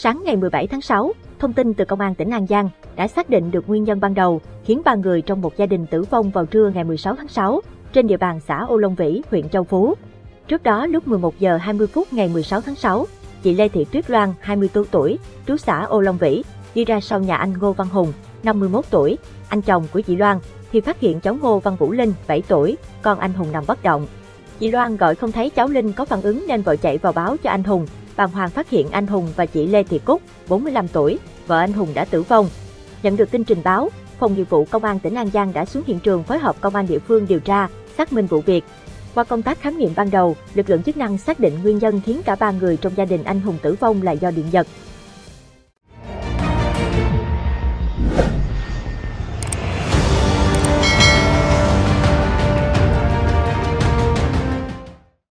Sáng ngày 17 tháng 6, thông tin từ Công an tỉnh An Giang đã xác định được nguyên nhân ban đầu khiến ba người trong một gia đình tử vong vào trưa ngày 16 tháng 6 trên địa bàn xã Ô Long Vĩ, huyện Châu Phú. Trước đó lúc 11 giờ 20 phút ngày 16 tháng 6, chị Lê Thị Tuyết Loan, 24 tuổi, trú xã Ô Long Vĩ, đi ra sau nhà anh Ngô Văn Hùng, 51 tuổi, anh chồng của chị Loan, thì phát hiện cháu Ngô Văn Vũ Linh, 7 tuổi, con anh Hùng nằm bất động. Chị Loan gọi không thấy cháu Linh có phản ứng nên vội chạy vào báo cho anh Hùng. Bàng hoàng phát hiện anh Hùng và chị Lê Thị Cúc, 45 tuổi, vợ anh Hùng đã tử vong. Nhận được tin trình báo, Phòng nghiệp vụ Công an tỉnh An Giang đã xuống hiện trường phối hợp công an địa phương điều tra, xác minh vụ việc. Qua công tác khám nghiệm ban đầu, lực lượng chức năng xác định nguyên nhân khiến cả ba người trong gia đình anh Hùng tử vong là do điện giật.